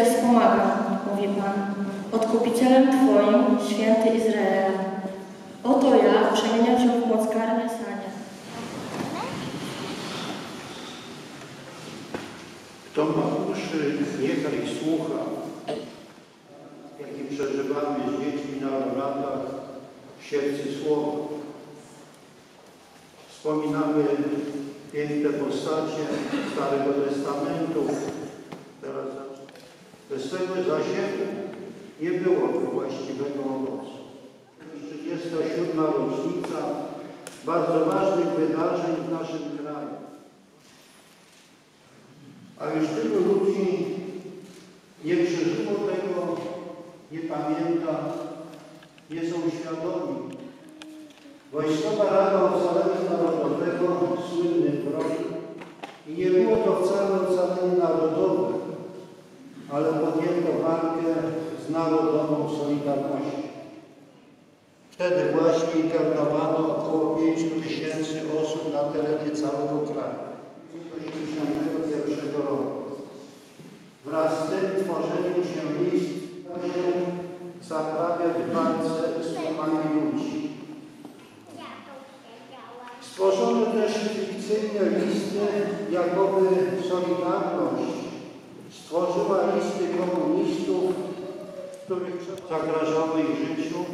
Cię wspomagam, mówi Pan, odkupicielem Twoim, święty Izraela. Oto ja przemieniam Cię w młockarnie sanie. Kto ma uszy, niechaj słucha, jaki przeżywamy z dziećmi na latach w siercy słowa. Wspominamy piękne postacie Starego Testamentu. Bez tego zasiewu nie byłoby właściwego owocu. 37. rocznica bardzo ważnych wydarzeń w naszym kraju. A już tylu ludzi nie przeżyło tego, nie pamięta, nie są świadomi. Wojskowa Rada Ocalenia Narodowego, słynny wrog, i nie było to wcale ocalenie narodowe, ale podjęto walkę z narodową solidarnością. Wtedy właśnie internowano około 5 tysięcy osób na terenie całego kraju. 1981 roku. Wraz z tym tworzyli się list, który zaprawiać w walce z tłumami ludzi. Stworzono też fikcyjne listy, jakoby Solidarność stworzyła listy komunistów, których zagrażało ich życiu,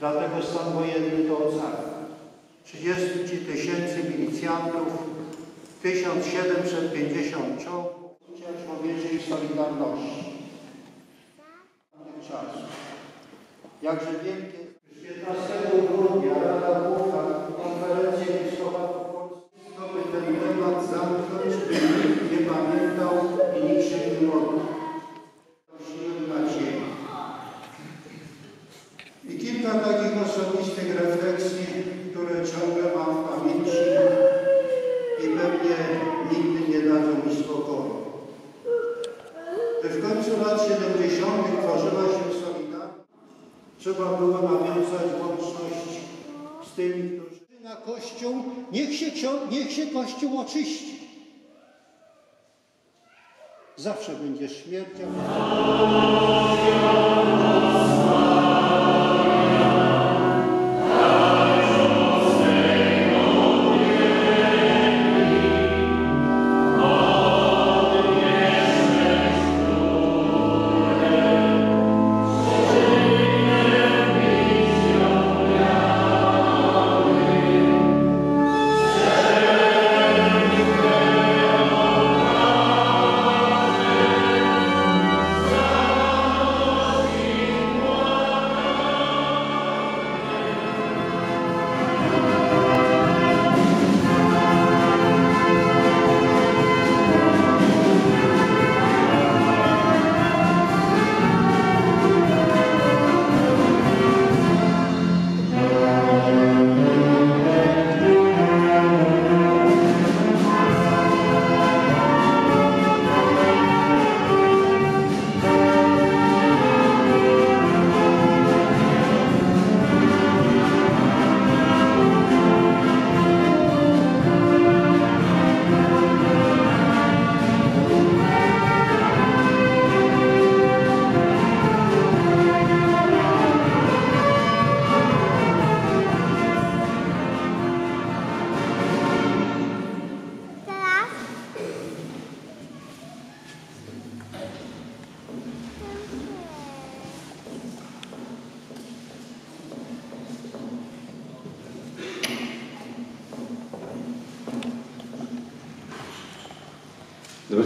dlatego stan wojenny to ocalił. 30 tysięcy milicjantów, 1750 czołgów, człowieczej Solidarności. Tych czasów. Jakże wielkie osobistych refleksji, które ciągle mam w pamięci i pewnie nigdy nie dadzą mi spokoju. Że w końcu lat 70. tworzyła się Solidarność, trzeba było nawiązać łączność z tymi, którzy na Kościół, niech się, niech się Kościół oczyści. Zawsze będzie śmiercią.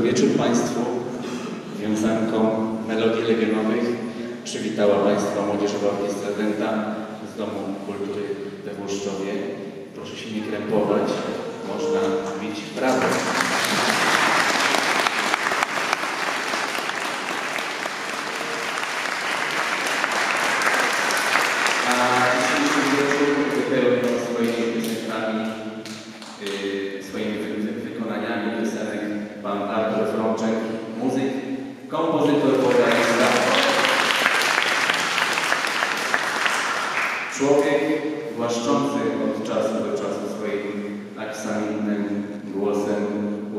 Wieczór Państwu wiązanką melodii legionowych przywitała Państwa Młodzieżowa Orkiestra Denta z Domu Kultury we Włoszczowie. Proszę się nie krępować, można bić w prawo. Swoimi wy, wykonaniami piosenek pan kompozytor. Człowiek głaszczący od czasu do czasu swoim aksamitnym głosem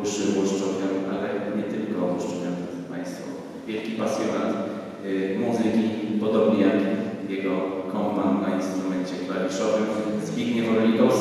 uszy łuszczowian, ale nie tylko łuszczowian, Państwo. Wielki pasjonat y, muzyki, podobnie jak jego kompan na instrumencie klawiszowym Zbigniew Orlikowski.